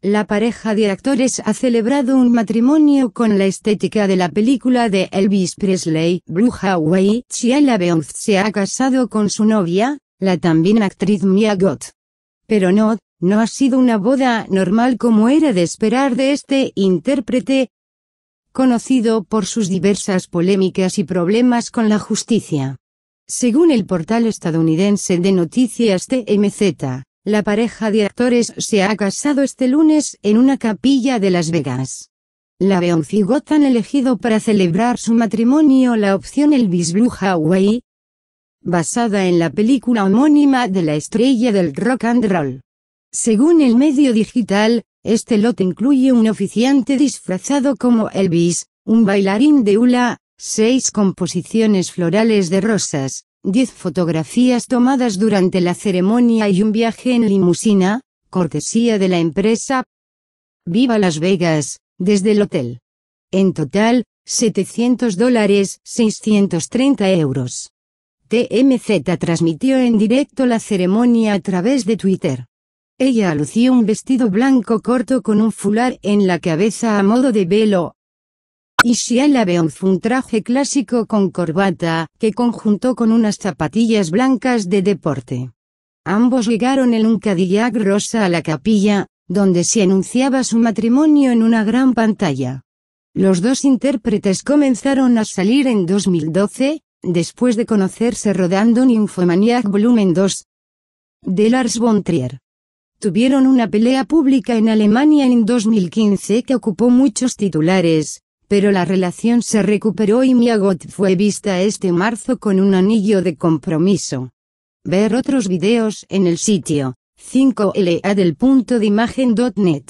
la pareja de actores ha celebrado un matrimonio con la estética de la película de Elvis Presley, Blue Hawaii. Shia LaBeouf se ha casado con su novia, la también actriz Mia Goth. Pero no, no ha sido una boda normal como era de esperar de este intérprete, conocido por sus diversas polémicas y problemas con la justicia. Según el portal estadounidense de noticias TMZ, la pareja de actores se ha casado este lunes en una capilla de Las Vegas. La Beyoncé han elegido para celebrar su matrimonio la opción Elvis Blue Hawaii, basada en la película homónima de la estrella del rock and roll. Según el medio digital, este lote incluye un oficiante disfrazado como Elvis, un bailarín de hula, seis composiciones florales de rosas, diez fotografías tomadas durante la ceremonia y un viaje en limusina, cortesía de la empresa Viva Las Vegas, desde el hotel. En total, 700 dólares, 630 euros. TMZ transmitió en directo la ceremonia a través de Twitter. Ella lució un vestido blanco corto con un fular en la cabeza a modo de velo. Y Shia LaBeouf un traje clásico con corbata, que conjuntó con unas zapatillas blancas de deporte. Ambos llegaron en un Cadillac rosa a la capilla, donde se anunciaba su matrimonio en una gran pantalla. Los dos intérpretes comenzaron a salir en 2012, después de conocerse rodando Nymphomaniac Volumen 2 de Lars von Trier. Tuvieron una pelea pública en Alemania en 2015 que ocupó muchos titulares, pero la relación se recuperó y Miagot fue vista este marzo con un anillo de compromiso. Ver otros videos en el sitio 5la del punto de imagen.net.